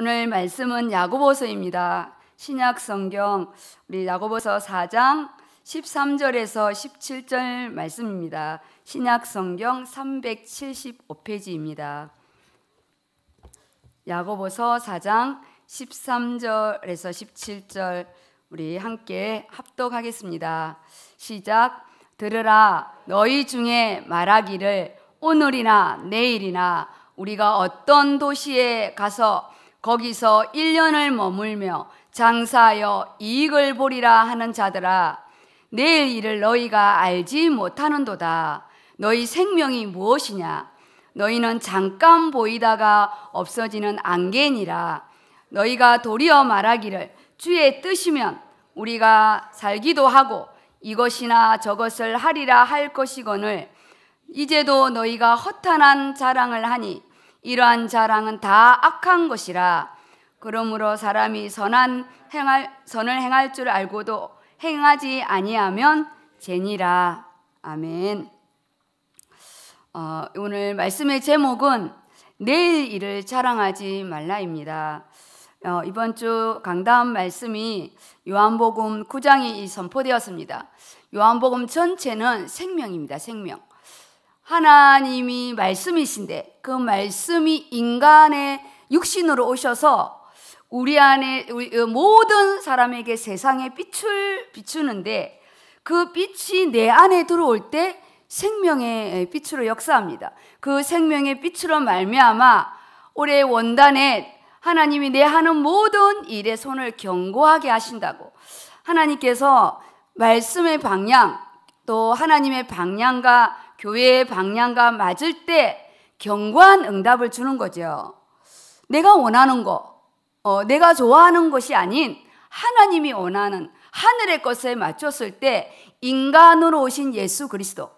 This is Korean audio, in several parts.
오늘 말씀은 야고보서입니다. 신약 성경 우리 야고보서 4장 13절에서 17절 말씀입니다. 신약 성경 375페이지입니다. 야고보서 4장 13절에서 17절 우리 함께 합독하겠습니다. 시작. 들으라 너희 중에 말하기를 오늘이나 내일이나 우리가 어떤 도시에 가서 거기서 1년을 머물며 장사하여 이익을 보리라 하는 자들아 내일 일을 너희가 알지 못하는도다. 너희 생명이 무엇이냐? 너희는 잠깐 보이다가 없어지는 안개니라. 너희가 도리어 말하기를 주의 뜻이면 우리가 살기도 하고 이것이나 저것을 하리라 할 것이거늘 이제도 너희가 허탄한 자랑을 하니 이러한 자랑은 다 악한 것이라 그러므로 사람이 선한 행할 선을 행할 줄 알고도 행하지 아니하면 죄니라 아멘. 어, 오늘 말씀의 제목은 내일 일을 자랑하지 말라입니다. 어, 이번 주 강담 말씀이 요한복음 9장이 선포되었습니다. 요한복음 전체는 생명입니다. 생명. 하나님이 말씀이신데 그 말씀이 인간의 육신으로 오셔서 우리 안에 우리 어, 모든 사람에게 세상의 빛을 비추는데 그 빛이 내 안에 들어올 때 생명의 빛으로 역사합니다. 그 생명의 빛으로 말미암아 올해 원단에 하나님이 내 하는 모든 일에 손을 견고하게 하신다고 하나님께서 말씀의 방향 또 하나님의 방향과 교회의 방향과 맞을 때 견고한 응답을 주는 거죠. 내가 원하는 거, 어, 내가 좋아하는 것이 아닌 하나님이 원하는 하늘의 것에 맞췄을 때 인간으로 오신 예수 그리스도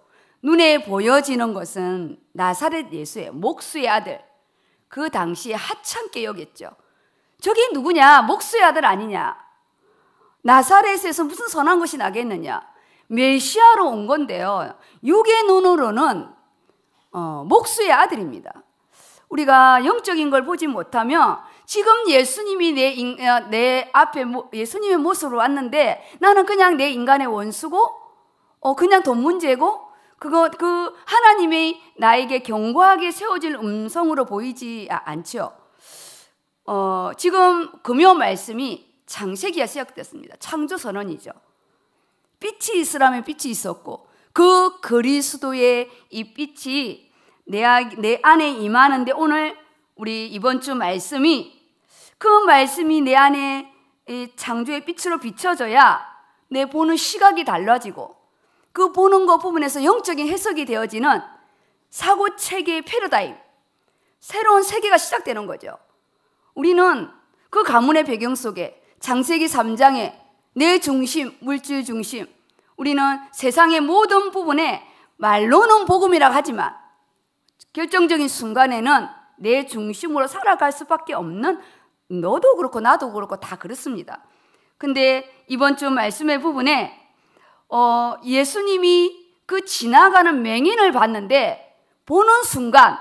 눈에 보여지는 것은 나사렛 예수의 목수의 아들 그 당시에 하찮게 여겼죠. 저게 누구냐? 목수의 아들 아니냐? 나사렛에서 무슨 선한 것이 나겠느냐? 메시아로 온 건데요. 육의 눈으로는 어, 목수의 아들입니다. 우리가 영적인 걸 보지 못하면 지금 예수님이 내, 인, 어, 내 앞에 예수님의 모습으로 왔는데 나는 그냥 내 인간의 원수고 어, 그냥 돈 문제고 그거 그 하나님의 나에게 견고하게 세워질 음성으로 보이지 않죠. 어, 지금 금요 말씀이 창세기가 시작됐습니다. 창조 선언이죠. 빛이 이스라엘 빛이 있었고 그 그리스도의 이 빛이 내, 내 안에 임하는데 오늘 우리 이번 주 말씀이 그 말씀이 내 안에 창조의 빛으로 비춰져야 내 보는 시각이 달라지고 그 보는 것 부분에서 영적인 해석이 되어지는 사고 체계의 패러다임, 새로운 세계가 시작되는 거죠. 우리는 그 가문의 배경 속에 장세기 3장에 내 중심, 물질 중심, 우리는 세상의 모든 부분에 말로는 복음이라고 하지만 결정적인 순간에는 내 중심으로 살아갈 수밖에 없는 너도 그렇고 나도 그렇고 다 그렇습니다. 근데 이번 주 말씀의 부분에 어, 예수님이 그 지나가는 맹인을 봤는데 보는 순간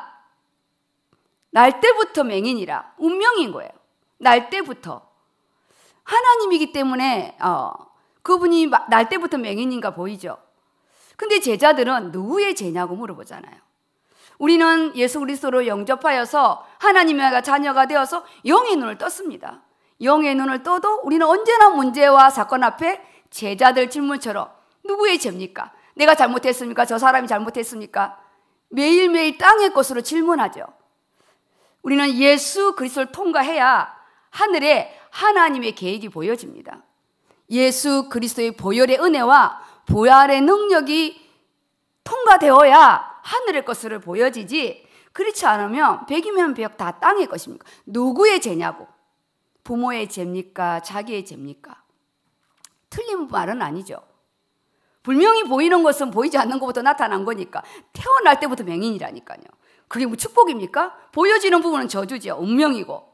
날 때부터 맹인이라 운명인 거예요. 날 때부터 하나님이기 때문에 어, 그분이 날 때부터 맹인인가 보이죠. 근데 제자들은 누구의 죄냐고 물어보잖아요. 우리는 예수 그리스도로 영접하여서 하나님의 자녀가 되어서 영의 눈을 떴습니다. 영의 눈을 떠도 우리는 언제나 문제와 사건 앞에 제자들 질문처럼 누구의 죄입니까? 내가 잘못했습니까? 저 사람이 잘못했습니까? 매일매일 땅의 것으로 질문하죠. 우리는 예수 그리스도를 통과해야 하늘에 하나님의 계획이 보여집니다. 예수 그리스도의 보혈의 은혜와 보혈의 능력이 통과되어야 하늘의 것으로 보여지지 그렇지 않으면 백이면 백 다 땅의 것입니까? 누구의 죄냐고? 부모의 죄입니까? 자기의 죄입니까? 틀린 말은 아니죠. 분명히 보이는 것은 보이지 않는 것부터 나타난 거니까 태어날 때부터 맹인이라니까요. 그게 뭐 축복입니까? 보여지는 부분은 저주죠. 운명이고.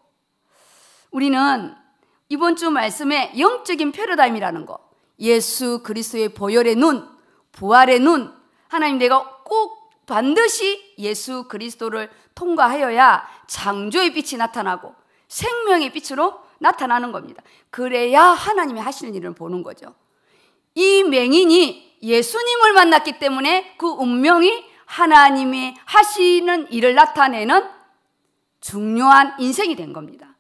우리는 이번 주 말씀에 영적인 패러다임이라는 거. 예수 그리스도의 보혈의 눈, 부활의 눈. 하나님 내가 꼭 반드시 예수 그리스도를 통과하여야 창조의 빛이 나타나고 생명의 빛으로 나타나는 겁니다. 그래야 하나님이 하시는 일을 보는 거죠. 이 맹인이 예수님을 만났기 때문에 그 운명이 하나님이 하시는 일을 나타내는 중요한 인생이 된 겁니다.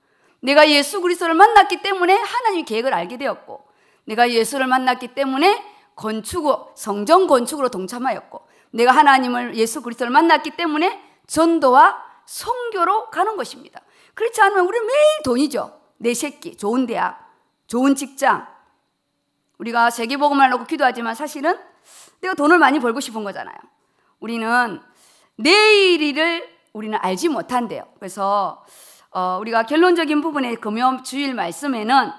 내가 예수 그리스도를 만났기 때문에 하나님의 계획을 알게 되었고 내가 예수를 만났기 때문에 건축 성전 건축으로 동참하였고 내가 하나님을 예수 그리스도를 만났기 때문에 전도와 성교로 가는 것입니다. 그렇지 않으면 우리 매일 돈이죠. 내 새끼, 좋은 대학, 좋은 직장. 우리가 세계복음을 놓고 기도하지만 사실은 내가 돈을 많이 벌고 싶은 거잖아요. 우리는 내일을 우리는 알지 못한대요. 그래서 어, 우리가 결론적인 부분의 금요 주일 말씀에는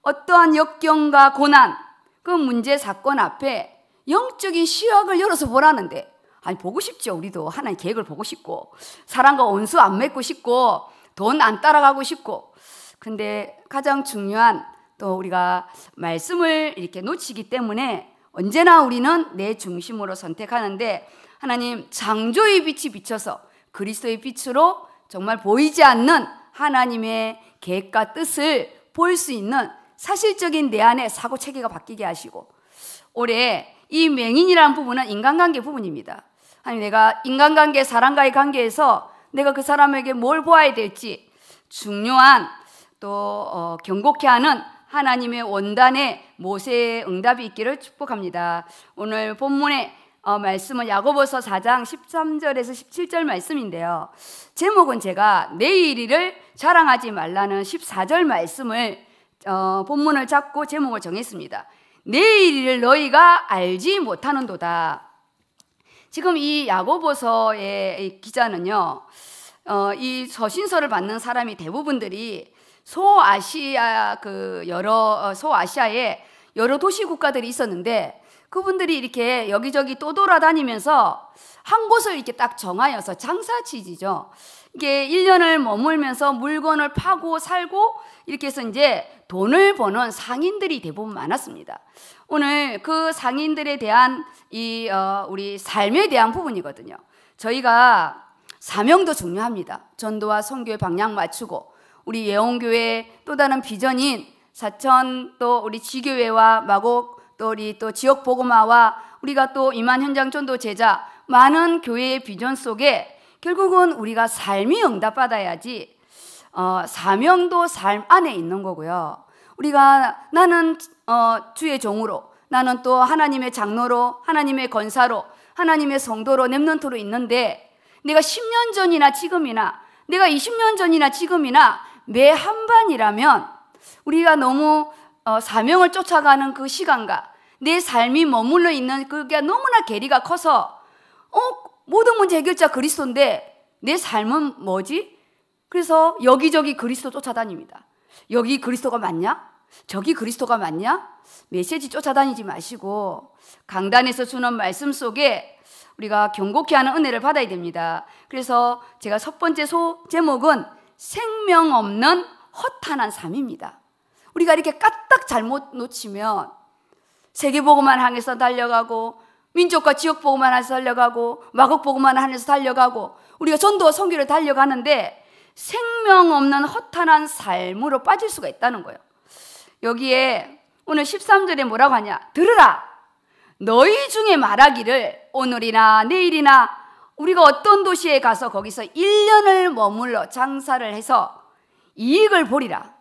어떠한 역경과 고난, 그 문제 사건 앞에 영적인 시각을 열어서 보라는데 아니 보고 싶죠 우리도. 하나님 계획을 보고 싶고 사람과 원수 안 맺고 싶고 돈 안 따라가고 싶고. 근데 가장 중요한 또 우리가 말씀을 이렇게 놓치기 때문에 언제나 우리는 내 중심으로 선택하는데 하나님 창조의 빛이 비쳐서 그리스도의 빛으로 정말 보이지 않는 하나님의 계획과 뜻을 볼 수 있는 사실적인 내 안에 사고 체계가 바뀌게 하시고 올해 이 맹인이라는 부분은 인간관계 부분입니다. 아니 내가 인간관계 사람과의 관계에서 내가 그 사람에게 뭘 보아야 될지 중요한 또 어, 경고케 하는 하나님의 원단의 모세의 응답이 있기를 축복합니다. 오늘 본문의 어, 말씀은 야고보서 4장 13절에서 17절 말씀인데요. 제목은 제가 내일이를 자랑하지 말라는 14절 말씀을 어, 본문을 잡고 제목을 정했습니다. 내일을 너희가 알지 못하는도다. 지금 이 야고보서의 기자는요, 어, 이 서신서를 받는 사람이 대부분들이 소아시아 그 여러 어, 소아시아에 여러 도시 국가들이 있었는데 그분들이 이렇게 여기저기 또 돌아다니면서 한 곳을 이렇게 딱 정하여서 장사지지죠. 이게 1년을 머물면서 물건을 파고 살고 이렇게 해서 이제 돈을 버는 상인들이 대부분 많았습니다. 오늘 그 상인들에 대한 이 어, 우리 삶에 대한 부분이거든요. 저희가 사명도 중요합니다. 전도와 선교의 방향 맞추고 우리 예원교회 또 다른 비전인 사천 또 우리 지교회와 마곡 또 우리 또 지역 보고마와 우리가 또 이만 현장 전도 제자 많은 교회의 비전 속에 결국은 우리가 삶이 응답받아야지 어, 사명도 삶 안에 있는 거고요. 우리가 나는 어, 주의 종으로 나는 또 하나님의 장로로 하나님의 권사로 하나님의 성도로 랩런트로 있는데 내가 10년 전이나 지금이나 내가 20년 전이나 지금이나 매 한반이라면 우리가 너무 어, 사명을 쫓아가는 그 시간과 내 삶이 머물러 있는 그게 너무나 괴리가 커서 어 모든 문제 해결자 그리스도인데 내 삶은 뭐지? 그래서 여기저기 그리스도 쫓아다닙니다. 여기 그리스도가 맞냐? 저기 그리스도가 맞냐? 메시지 쫓아다니지 마시고 강단에서 주는 말씀 속에 우리가 경고케 하는 은혜를 받아야 됩니다. 그래서 제가 첫 번째 소 제목은 생명 없는 허탄한 삶입니다. 우리가 이렇게 까딱 잘못 놓치면 세계보고만 향해서 달려가고 민족과 지역보고만 해서 달려가고 마곡보고만 하면서 달려가고 우리가 전도와 성교를 달려가는데 생명 없는 허탄한 삶으로 빠질 수가 있다는 거예요. 여기에 오늘 13절에 뭐라고 하냐? 들으라! 너희 중에 말하기를 오늘이나 내일이나 우리가 어떤 도시에 가서 거기서 1년을 머물러 장사를 해서 이익을 보리라.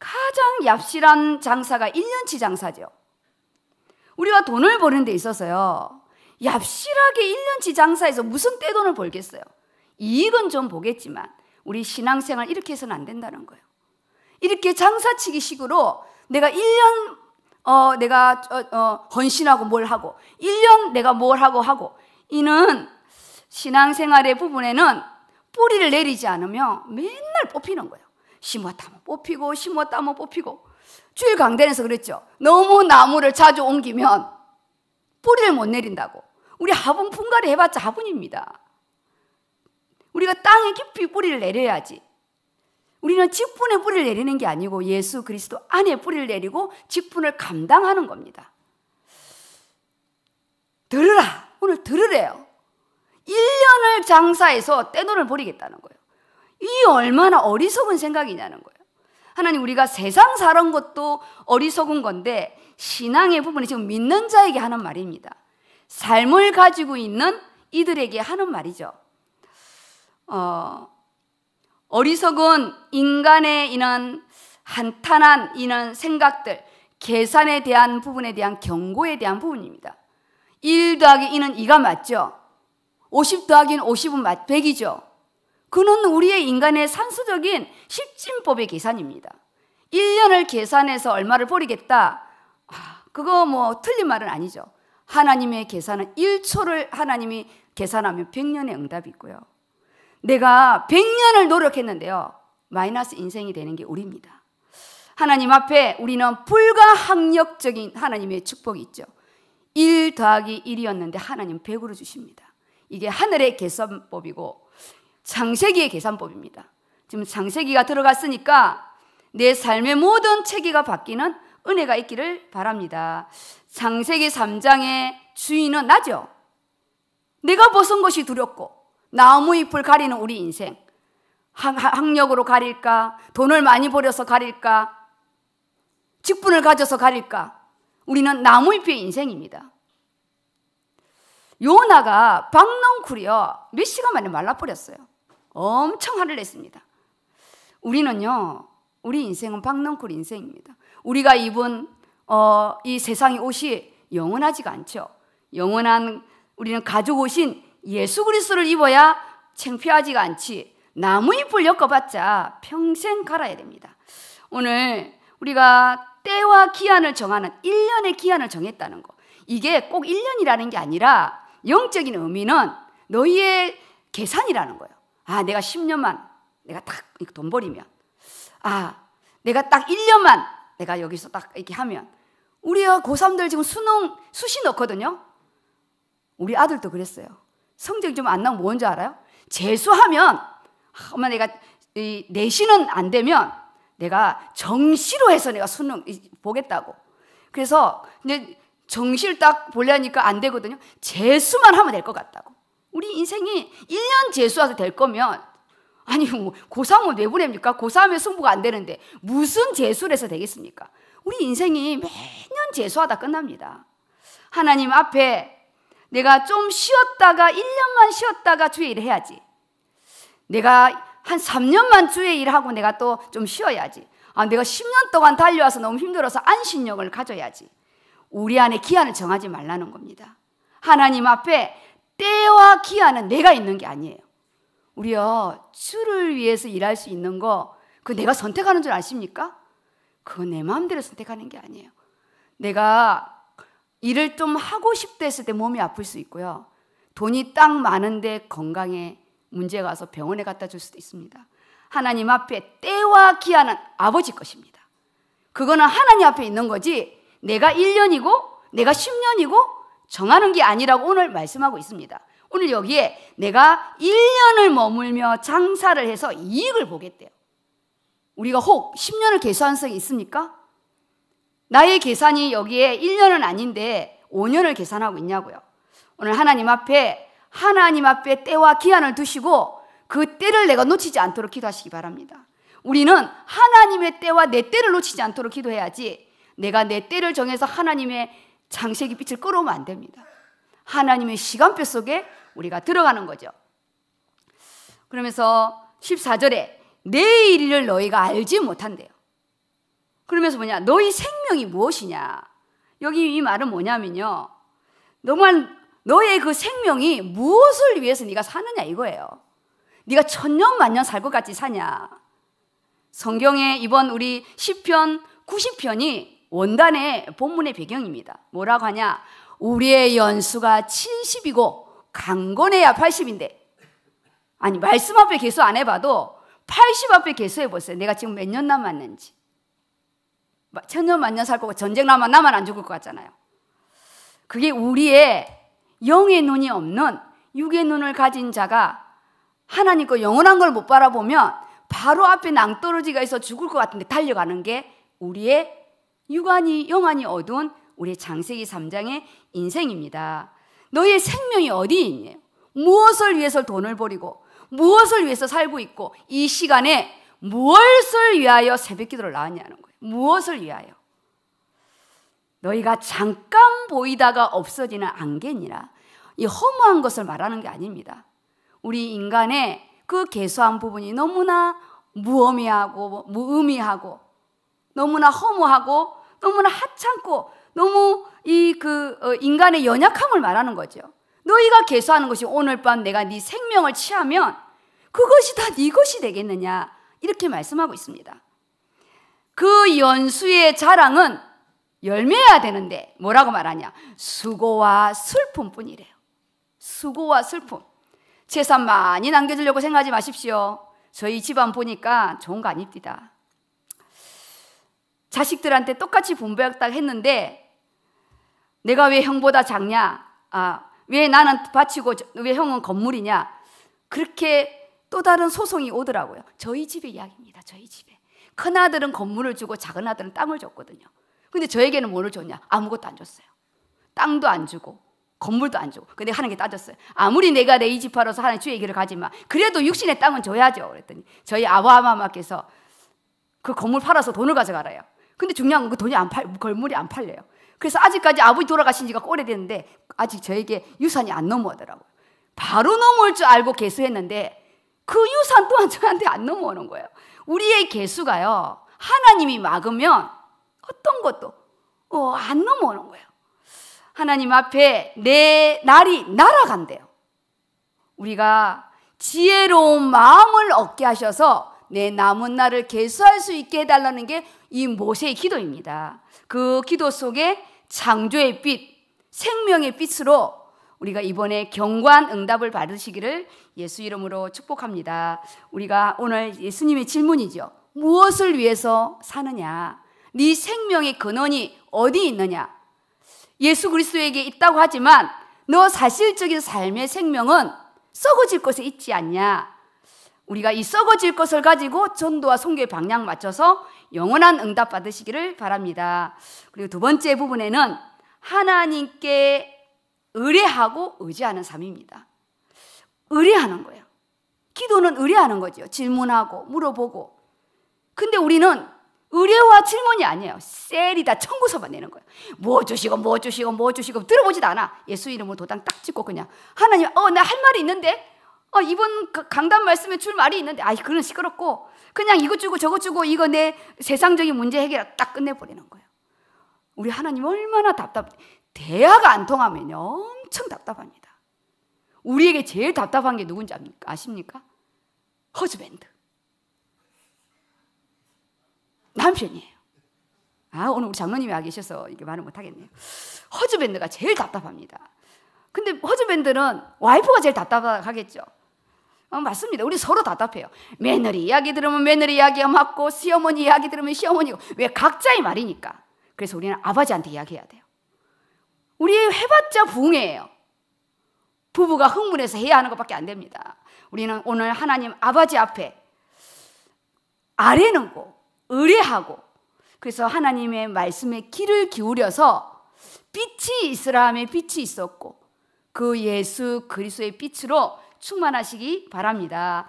가장 얍실한 장사가 1년치 장사죠. 우리가 돈을 버는 데 있어서요. 얍실하게 1년치 장사해서 무슨 떼돈을 벌겠어요. 이익은 좀 보겠지만 우리 신앙생활 이렇게 해서는 안 된다는 거예요. 이렇게 장사치기 식으로 내가 1년 어, 내가 어, 어, 헌신하고 뭘 하고 1년 내가 뭘 하고 하고 이는 신앙생활의 부분에는 뿌리를 내리지 않으면 맨날 뽑히는 거예요. 심었다 면 뽑히고 심었다 면 뽑히고 주일 강단에서 그랬죠. 너무 나무를 자주 옮기면 뿌리를 못 내린다고. 우리 화분 분갈이 해봤자 화분입니다. 우리가 땅에 깊이 뿌리를 내려야지. 우리는 직분에 뿌리를 내리는 게 아니고 예수 그리스도 안에 뿌리를 내리고 직분을 감당하는 겁니다. 들으라. 오늘 들으래요. 1년을 장사해서 떼돈을 버리겠다는 거예요. 이 얼마나 어리석은 생각이냐는 거예요. 하나님 우리가 세상 사는 것도 어리석은 건데 신앙의 부분이 지금 믿는 자에게 하는 말입니다. 삶을 가지고 있는 이들에게 하는 말이죠. 어, 어리석은 인간의 이런 한탄한 이런 생각들, 계산에 대한 부분에 대한 경고에 대한 부분입니다. 1 더하기 2는 2가 맞죠? 50 더하기는 50은 100이죠? 그는 우리의 인간의 산수적인 십진법의 계산입니다. 1년을 계산해서 얼마를 버리겠다. 아, 그거 뭐 틀린 말은 아니죠. 하나님의 계산은 1초를 하나님이 계산하면 100년의 응답이 있고요. 내가 100년을 노력했는데요. 마이너스 인생이 되는 게 우리입니다. 하나님 앞에 우리는 불가항력적인 하나님의 축복이 있죠. 1 더하기 1이었는데 하나님 100으로 주십니다. 이게 하늘의 계산법이고 장세기의 계산법입니다. 지금 장세기가 들어갔으니까 내 삶의 모든 체계가 바뀌는 은혜가 있기를 바랍니다. 장세기 3장의 주인은 나죠. 내가 벗은 것이 두렵고 나무 잎을 가리는 우리 인생. 학력으로 가릴까? 돈을 많이 벌여서 가릴까? 직분을 가져서 가릴까? 우리는 나무 잎의 인생입니다. 요나가 박넝쿨이요. 몇 시간 만에 말라버렸어요. 엄청 화를 냈습니다. 우리는요, 우리 인생은 박넝쿨 인생입니다. 우리가 입은 어, 이 세상의 옷이 영원하지가 않죠. 영원한 우리는 가족 옷인 예수 그리스도를 입어야 창피하지가 않지. 나무잎을 엮어봤자 평생 갈아야 됩니다. 오늘 우리가 때와 기한을 정하는 1년의 기한을 정했다는 거. 이게 꼭 1년이라는 게 아니라 영적인 의미는 너희의 계산이라는 거예요. 아, 내가 10년만 내가 딱 돈 벌이면 아, 내가 딱 1년만 내가 여기서 딱 이렇게 하면 우리 고3들 지금 수능 수시 넣거든요. 우리 아들도 그랬어요. 성적이 좀 안 나오면 뭔지 알아요? 재수하면 엄마 내가 내신은 안 되면 내가 정시로 해서 내가 수능 보겠다고. 그래서 이제 정시를 딱 보려니까 안 되거든요. 재수만 하면 될 것 같다고. 우리 인생이 1년 재수해서 될 거면 아니 뭐 고3은 왜 보냅니까? 고3에 승부가 안 되는데 무슨 재수를 해서 되겠습니까? 우리 인생이 매년 재수하다 끝납니다. 하나님 앞에 내가 좀 쉬었다가 1년만 쉬었다가 주의 일을 해야지. 내가 한 3년만 주의 일을 하고 내가 또 좀 쉬어야지. 아, 내가 10년 동안 달려와서 너무 힘들어서 안신력을 가져야지. 우리 안에 기한을 정하지 말라는 겁니다. 하나님 앞에 때와 기한은 내가 있는 게 아니에요. 우리요, 주를 위해서 일할 수 있는 거, 그 내가 선택하는 줄 아십니까? 그거 내 마음대로 선택하는 게 아니에요. 내가 일을 좀 하고 싶다 했을 때 몸이 아플 수 있고요. 돈이 딱 많은데 건강에 문제가 와서 병원에 갖다 줄 수도 있습니다. 하나님 앞에 때와 기한은 아버지 것입니다. 그거는 하나님 앞에 있는 거지 내가 1년이고 내가 10년이고 정하는 게 아니라고 오늘 말씀하고 있습니다. 오늘 여기에 내가 1년을 머물며 장사를 해서 이익을 보겠대요. 우리가 혹 10년을 계산한 적이 있습니까? 나의 계산이 여기에 1년은 아닌데 5년을 계산하고 있냐고요. 오늘 하나님 앞에 하나님 앞에 때와 기한을 두시고 그 때를 내가 놓치지 않도록 기도하시기 바랍니다. 우리는 하나님의 때와 내 때를 놓치지 않도록 기도해야지 내가 내 때를 정해서 하나님의 장세기 빛을 끌어오면 안 됩니다. 하나님의 시간표 속에 우리가 들어가는 거죠. 그러면서 14절에 내일을 너희가 알지 못한대요. 그러면서 뭐냐? 너희 생명이 무엇이냐? 여기 이 말은 뭐냐면요. 너만 너의 그 생명이 무엇을 위해서 네가 사느냐 이거예요. 네가 천년 만년 살 것 같이 사냐? 성경에 이번 우리 시편 90편이 원단의 본문의 배경입니다. 뭐라고 하냐? 우리의 연수가 70이고 강건해야 80인데 아니 말씀 앞에 개수 안 해봐도 80 앞에 개수해 보세요. 내가 지금 몇 년 남았는지. 천년 만년 살 거고 전쟁 나면 나만 안 죽을 것 같잖아요. 그게 우리의 영의 눈이 없는 육의 눈을 가진 자가 하나님 거 영원한 걸 못 바라보면 바로 앞에 낭떠러지가 있어 죽을 것 같은데 달려가는 게 우리의 육안이 영안이 어두운 우리 장세기 3장의 인생입니다. 너의 생명이 어디 있니? 무엇을 위해서 돈을 버리고 무엇을 위해서 살고 있고 이 시간에 무엇을 위하여 새벽 기도를 나왔냐는 거예요. 무엇을 위하여? 너희가 잠깐 보이다가 없어지는 안개니라. 이 허무한 것을 말하는 게 아닙니다. 우리 인간의 그 개수한 부분이 너무나 무의미하고 무의미하고 너무나 허무하고 너무나 하찮고 너무 이그 어, 인간의 연약함을 말하는 거죠. 너희가 개수하는 것이 오늘 밤 내가 네 생명을 취하면 그것이 다 네 것이 되겠느냐 이렇게 말씀하고 있습니다. 그 연수의 자랑은 열매야 되는데 뭐라고 말하냐? 수고와 슬픔뿐이래요. 수고와 슬픔. 재산 많이 남겨주려고 생각하지 마십시오. 저희 집안 보니까 좋은 거 아닙니다. 자식들한테 똑같이 분배했다 했는데 내가 왜 형보다 작냐? 아, 왜 나는 바치고 왜 형은 건물이냐? 그렇게 또 다른 소송이 오더라고요. 저희 집의 이야기입니다. 저희 집에. 큰 아들은 건물을 주고 작은 아들은 땅을 줬거든요. 근데 저에게는 뭐를 줬냐? 아무것도 안 줬어요. 땅도 안 주고 건물도 안 주고. 근데 하나님께 따졌어요. 아무리 내가 내 이집 팔아서 하나님 주의 길을 가지만 그래도 육신의 땅은 줘야죠. 그랬더니 저희 아바마마께서 그 건물 팔아서 돈을 가져가래요. 근데 중요한 건 그 돈이 안 팔, 건물이 안 팔려요. 그래서 아직까지 아버지 돌아가신 지가 오래됐는데 아직 저에게 유산이 안 넘어오더라고요. 바로 넘어올 줄 알고 개수했는데 그 유산 또한 저한테 안 넘어오는 거예요. 우리의 개수가요. 하나님이 막으면 어떤 것도 어, 안 넘어오는 거예요. 하나님 앞에 내 날이 날아간대요. 우리가 지혜로운 마음을 얻게 하셔서 내 남은 날을 개수할 수 있게 해달라는 게 이 모세의 기도입니다. 그 기도 속에 창조의 빛, 생명의 빛으로 우리가 이번에 경관 응답을 받으시기를 예수 이름으로 축복합니다. 우리가 오늘 예수님의 질문이죠. 무엇을 위해서 사느냐? 네 생명의 근원이 어디 있느냐? 예수 그리스도에게 있다고 하지만 너 사실적인 삶의 생명은 썩어질 것에 있지 않냐? 우리가 이 썩어질 것을 가지고 전도와 송교의 방향 맞춰서 영원한 응답 받으시기를 바랍니다. 그리고 두 번째 부분에는 하나님께 의뢰하고 의지하는 삶입니다. 의뢰하는 거예요. 기도는 의뢰하는 거죠. 질문하고 물어보고. 근데 우리는 의뢰와 질문이 아니에요. 셀이다 청구서만 내는 거예요. 뭐 주시고 뭐 주시고 뭐 주시고 들어보지도 않아. 예수 이름으로 도장 딱 찍고 그냥 하나님 어 나 할 말이 있는데 어 이번 강단 말씀에 줄 말이 있는데 아이 그건 시끄럽고 그냥 이것 주고 저것 주고 이거 내 세상적인 문제 해결 딱 끝내버리는 거예요. 우리 하나님 얼마나 답답 대화가 안 통하면요 엄청 답답합니다. 우리에게 제일 답답한 게 누군지 아십니까? 허즈밴드. 남편이에요. 아, 오늘 우리 장로님이 와 계셔서 이게 말을 못 하겠네요. 허즈밴드가 제일 답답합니다. 근데 허즈밴드는 와이프가 제일 답답하겠죠. 어, 맞습니다. 우리 서로 답답해요. 며느리 이야기 들으면 며느리 이야기가 맞고 시어머니 이야기 들으면 시어머니고 왜 각자의 말이니까. 그래서 우리는 아버지한테 이야기해야 돼요. 우리 해봤자 부흥이에요. 부부가 흥분해서 해야 하는 것밖에 안 됩니다. 우리는 오늘 하나님 아버지 앞에 아래는고 의뢰하고 그래서 하나님의 말씀에 귀를 기울여서 빛이 이스라함의 빛이 있었고 그 예수 그리스도의 빛으로 충만하시기 바랍니다.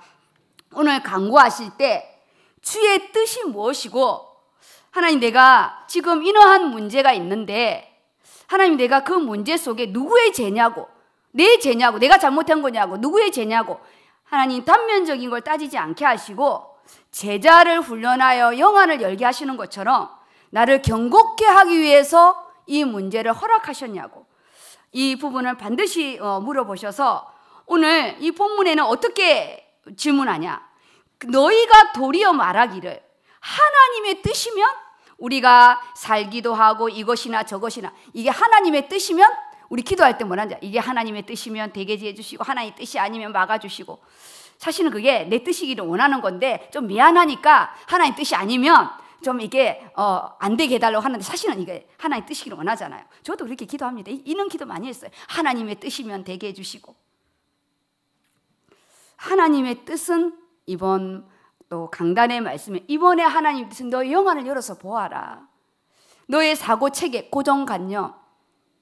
오늘 강구하실 때 주의 뜻이 무엇이고 하나님 내가 지금 이러한 문제가 있는데 하나님 내가 그 문제 속에 누구의 죄냐고 내 죄냐고 내가 잘못한 거냐고 누구의 죄냐고 하나님 단면적인 걸 따지지 않게 하시고 제자를 훈련하여 영안을 열게 하시는 것처럼 나를 경고케 하기 위해서 이 문제를 허락하셨냐고 이 부분을 반드시 어, 물어보셔서 오늘 이 본문에는 어떻게 질문하냐? 너희가 도리어 말하기를 하나님의 뜻이면 우리가 살기도 하고 이것이나 저것이나 이게 하나님의 뜻이면 우리 기도할 때 뭐라는지 이게 하나님의 뜻이면 되게 해주시고 하나님의 뜻이 아니면 막아주시고. 사실은 그게 내 뜻이기를 원하는 건데 좀 미안하니까 하나님 뜻이 아니면 좀 이게 어, 안 되게 해달라고 하는데 사실은 이게 하나님 뜻이기를 원하잖아요. 저도 그렇게 기도합니다. 이런 기도 많이 했어요. 하나님의 뜻이면 되게 해주시고 하나님의 뜻은 이번 또 강단의 말씀에 이번에 하나님 뜻은 너의 영안을 열어서 보아라. 너의 사고 체계, 고정관념,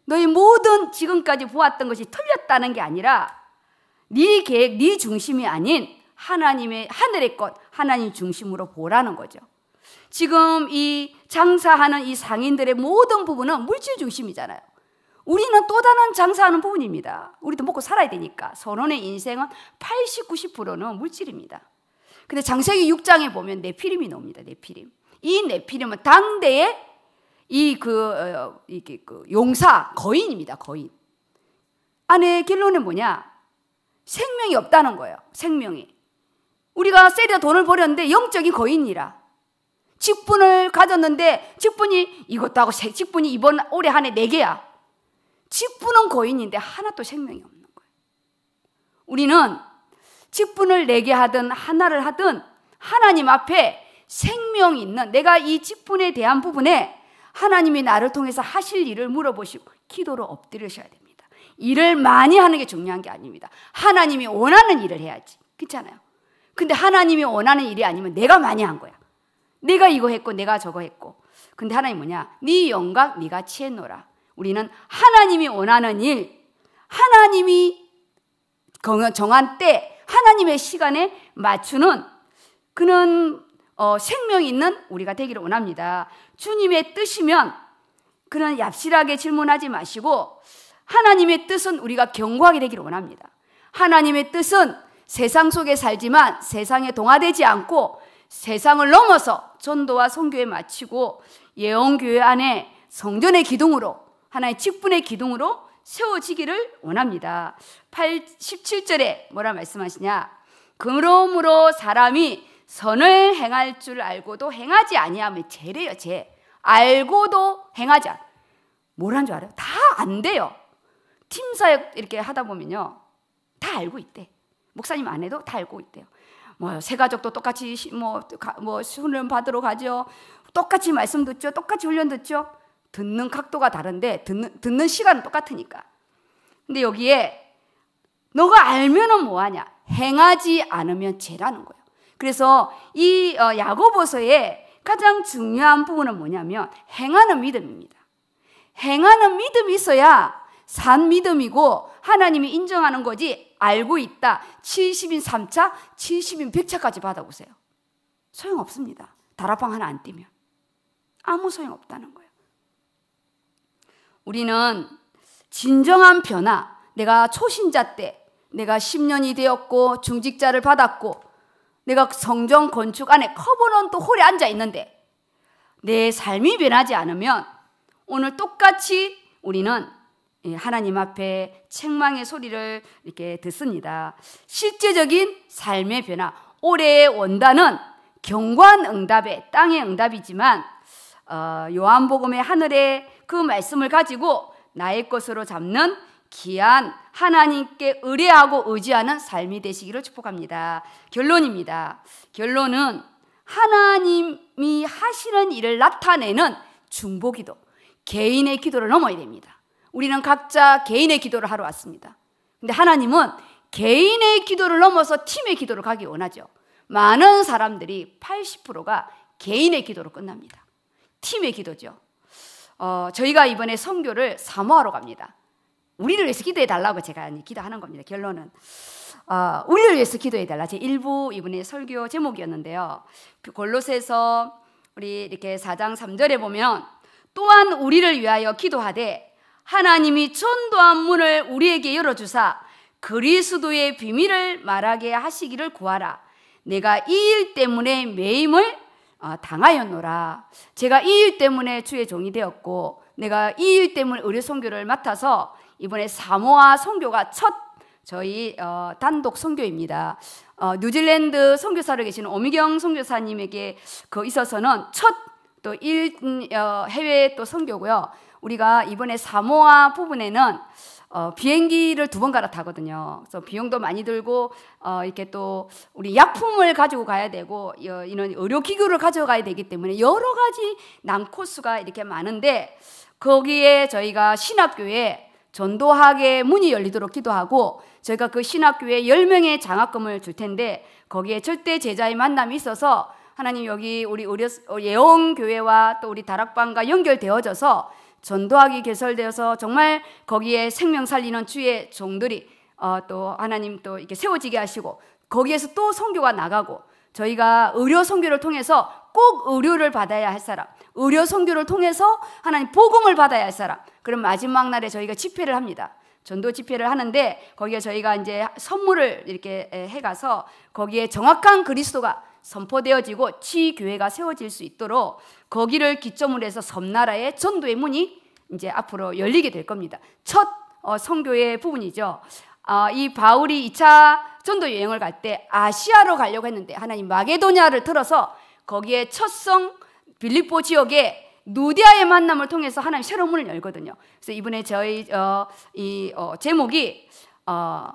너의 모든 지금까지 보았던 것이 틀렸다는 게 아니라 네 계획, 네 중심이 아닌 하나님의 하늘의 것, 하나님 중심으로 보라는 거죠. 지금 이 장사하는 이 상인들의 모든 부분은 물질 중심이잖아요. 우리는 또 다른 장사하는 부분입니다. 우리도 먹고 살아야 되니까. 선원의 인생은 80, 90%는 물질입니다. 근데 장세기 6장에 보면 네피림이 나옵니다. 네피림. 이 네피림은 당대의 이그 어, 그 용사 거인입니다. 거인. 안에 결론은 뭐냐? 생명이 없다는 거예요. 생명이. 우리가 세리다 돈을 벌였는데 영적인 거인이라. 직분을 가졌는데 직분이 이것도 하고 직분이 이번 올해 한 해 네 개야. 직분은 거인인데 하나도 생명이 없는 거예요. 우리는 직분을 내게 하든 하나를 하든 하나님 앞에 생명이 있는 내가 이 직분에 대한 부분에 하나님이 나를 통해서 하실 일을 물어보시고 기도로 엎드리셔야 됩니다. 일을 많이 하는 게 중요한 게 아닙니다. 하나님이 원하는 일을 해야지. 그렇잖아요. 근데 하나님이 원하는 일이 아니면 내가 많이 한 거야. 내가 이거 했고 내가 저거 했고. 근데 하나님 뭐냐? 네 영광 네가 취했노라. 우리는 하나님이 원하는 일, 하나님이 정한 때, 하나님의 시간에 맞추는 그는 어, 생명 있는 우리가 되기를 원합니다. 주님의 뜻이면 그는 얍실하게 질문하지 마시고 하나님의 뜻은 우리가 경고하게 되기를 원합니다. 하나님의 뜻은 세상 속에 살지만 세상에 동화되지 않고 세상을 넘어서 전도와 선교에 마치고 예언교회 안에 성전의 기둥으로 하나의 직분의 기둥으로 세워지기를 원합니다. 8, 17절에 뭐라 말씀하시냐? 그러므로 사람이 선을 행할 줄 알고도 행하지 아니하면 죄래요, 죄. 알고도 행하지 않. 뭐란 줄 알아요? 다 안 돼요. 팀 사역 이렇게 하다 보면요. 다 알고 있대. 목사님 안 해도 다 알고 있대요. 뭐, 새 가족도 똑같이 뭐, 뭐, 훈련 받으러 가죠. 똑같이 말씀 듣죠. 똑같이 훈련 듣죠. 듣는 각도가 다른데 듣는, 듣는 시간은 똑같으니까. 근데 여기에 너가 알면은 뭐하냐? 행하지 않으면 죄라는 거예요. 그래서 이 어, 야고보서의 가장 중요한 부분은 뭐냐면 행하는 믿음입니다. 행하는 믿음이 있어야 산 믿음이고 하나님이 인정하는 거지 알고 있다. 70인 3차, 70인 100차까지 받아보세요. 소용없습니다. 다락방 하나 안 띄면. 아무 소용없다는 거예요. 우리는 진정한 변화, 내가 초신자 때, 내가 10년이 되었고 중직자를 받았고, 내가 성전 건축 안에 커버넌 또 홀에 앉아 있는데, 내 삶이 변하지 않으면 오늘 똑같이 우리는 하나님 앞에 책망의 소리를 이렇게 듣습니다. 실제적인 삶의 변화, 올해의 원단은 경관 응답의 땅의 응답이지만 어, 요한복음의 하늘의 그 말씀을 가지고 나의 것으로 잡는 귀한 하나님께 의뢰하고 의지하는 삶이 되시기를 축복합니다. 결론입니다. 결론은 하나님이 하시는 일을 나타내는 중보기도, 개인의 기도를 넘어야 됩니다. 우리는 각자 개인의 기도를 하러 왔습니다. 근데 하나님은 개인의 기도를 넘어서 팀의 기도를 가기 원하죠. 많은 사람들이 80%가 개인의 기도로 끝납니다. 팀의 기도죠. 어, 저희가 이번에 성교를 사모하러 갑니다. 우리를 위해서 기도해 달라고 제가 기도하는 겁니다. 결론은 어, 우리를 위해서 기도해 달라. 제 일부 이번에 설교 제목이었는데요. 그 골로새서 우리 이렇게 4장 3절에 보면 또한 우리를 위하여 기도하되 하나님이 전도한 문을 우리에게 열어주사 그리스도의 비밀을 말하게 하시기를 구하라. 내가 이 일 때문에 매임을 어, 당하였노라. 제가 이 일 때문에 주의 종이 되었고 내가 이 일 때문에 의료 선교를 맡아서 이번에 사모아 선교가 첫 저희 어, 단독 선교입니다. 어, 뉴질랜드 선교사로 계시는 오미경 선교사님에게 그 있어서는 첫또 음, 어, 해외 또 선교고요. 우리가 이번에 사모아 부분에는 어, 비행기를 두 번 갈아타거든요. 그래서 비용도 많이 들고 어, 이렇게 또 우리 약품을 가지고 가야 되고 어, 이런 의료 기구를 가져가야 되기 때문에 여러 가지 난코스가 이렇게 많은데 거기에 저희가 신학교에 전도학의 문이 열리도록 기도하고 저희가 그 신학교에 10명의 장학금을 줄 텐데 거기에 절대 제자의 만남이 있어서 하나님 여기 우리 의료 예원 교회와 또 우리 다락방과 연결되어져서 전도학이 개설되어서 정말 거기에 생명 살리는 주의 종들이 어, 또 하나님 또 이렇게 세워지게 하시고 거기에서 또 선교가 나가고 저희가 의료 선교를 통해서 꼭 의료를 받아야 할 사람, 의료 선교를 통해서 하나님 복음을 받아야 할 사람. 그럼 마지막 날에 저희가 집회를 합니다. 전도 집회를 하는데 거기에 저희가 이제 선물을 이렇게 해가서 거기에 정확한 그리스도가 선포되어지고 치 교회가 세워질 수 있도록 거기를 기점으로 해서 섬나라의 전도의 문이 이제 앞으로 열리게 될 겁니다. 첫 어, 성교의 부분이죠. 어, 이 바울이 2차 전도 여행을 갈 때 아시아로 가려고 했는데 하나님 마게도냐를 틀어서 거기에 첫성 빌립보 지역에 누디아의 만남을 통해서 하나님 새로운 문을 열거든요. 그래서 이번에 저희 어, 이 어, 제목이 어,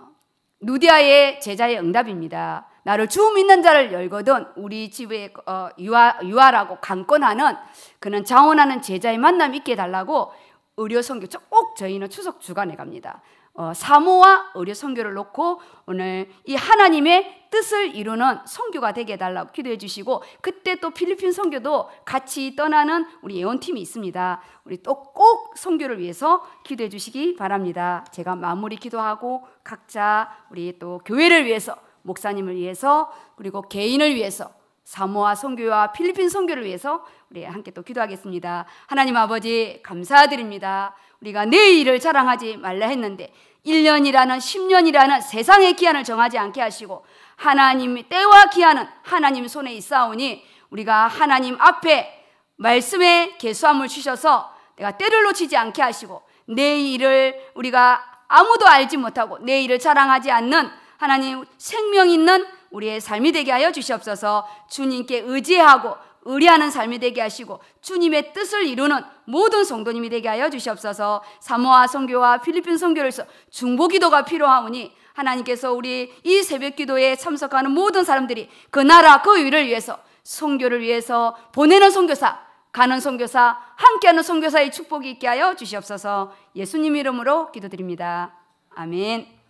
누디아의 제자의 응답입니다. 나를 주 믿는 자를 열거든 우리 집에 어, 유아, 유아라고 강권하는 그는 자원하는 제자의 만남 있게 해달라고 의료 선교 꼭 저희는 추석 주간에 갑니다. 어, 사모와 의료 선교를 놓고 오늘 이 하나님의 뜻을 이루는 선교가 되게 해달라고 기도해 주시고 그때 또 필리핀 선교도 같이 떠나는 우리 예원팀이 있습니다. 우리 또 꼭 선교를 위해서 기도해 주시기 바랍니다. 제가 마무리 기도하고 각자 우리 또 교회를 위해서 목사님을 위해서 그리고 개인을 위해서 사모아 선교와 필리핀 선교를 위해서 우리 함께 또 기도하겠습니다. 하나님 아버지 감사드립니다. 우리가 내일을 자랑하지 말라 했는데 1년이라는 10년이라는 세상의 기한을 정하지 않게 하시고 하나님 때와 기한은 하나님 손에 있사오니 우리가 하나님 앞에 말씀의 개수함을 주셔서 내가 때를 놓치지 않게 하시고 내 일을 우리가 아무도 알지 못하고 내 일을 자랑하지 않는 하나님 생명 있는 우리의 삶이 되게 하여 주시옵소서. 주님께 의지하고 의리하는 삶이 되게 하시고 주님의 뜻을 이루는 모든 성도님이 되게 하여 주시옵소서. 사모아 성교와 필리핀 성교를서 중보기도가 필요하오니 하나님께서 우리 이 새벽 기도에 참석하는 모든 사람들이 그 나라 그 위를 위해서 성교를 위해서 보내는 성교사 가는 성교사 함께하는 성교사의 축복이 있게 하여 주시옵소서. 예수님 이름으로 기도드립니다. 아멘